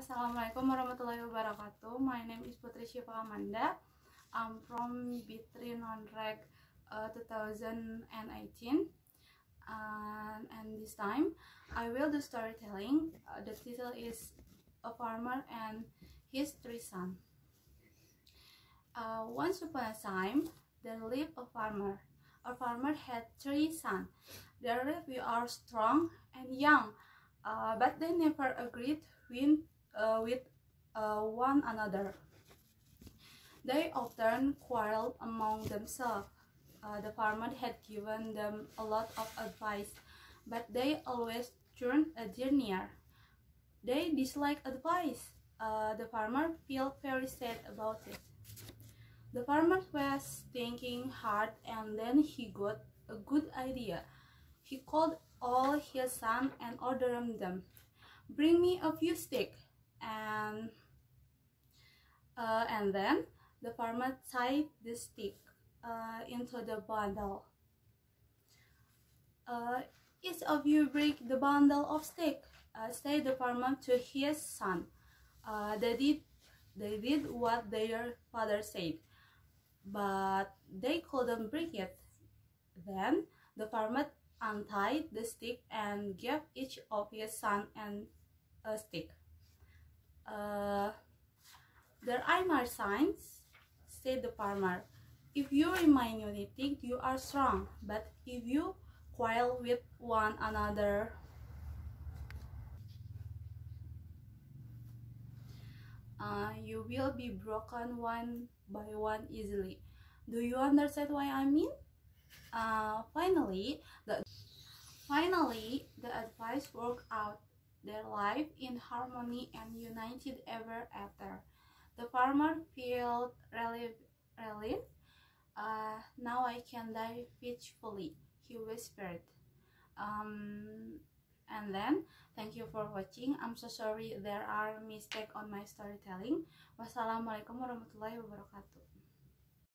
Assalamualaikum warahmatullahi wabarakatuh. My name is Putri Syipa Amanda. I'm from B3 Non-Reg uh, 2018. And, and this time, I will do storytelling. Uh, the title is A Farmer and His Three Sons. Uh, once upon a time, there lived a farmer. A farmer had three sons. Their lives are strong and young, uh, but they never agreed with uh, with uh, one another. They often quarreled among themselves. Uh, the farmer had given them a lot of advice, but they always turned a dear near. They disliked advice. Uh, the farmer felt very sad about it. The farmer was thinking hard and then he got a good idea. He called all his sons and ordered them, Bring me a few sticks and uh, and then the farmer tied the stick uh, into the bundle. Uh, each of you break the bundle of stick, uh, said the farmer to his son. Uh, they did they did what their father said, but they couldn't break it. Then the farmer untied the stick and gave each of his son and a stick. Uh, there are my signs, said the farmer. If you remain united, you are strong. But if you quarrel with one another, uh, you will be broken one by one easily. Do you understand what I mean? Uh, finally, the finally the advice worked out their life in harmony and united ever after. The farmer felt relief. relief. Uh, now I can die peacefully, he whispered. Um, and then, thank you for watching. I'm so sorry there are mistakes on my storytelling. Wassalamualaikum warahmatullahi wabarakatuh.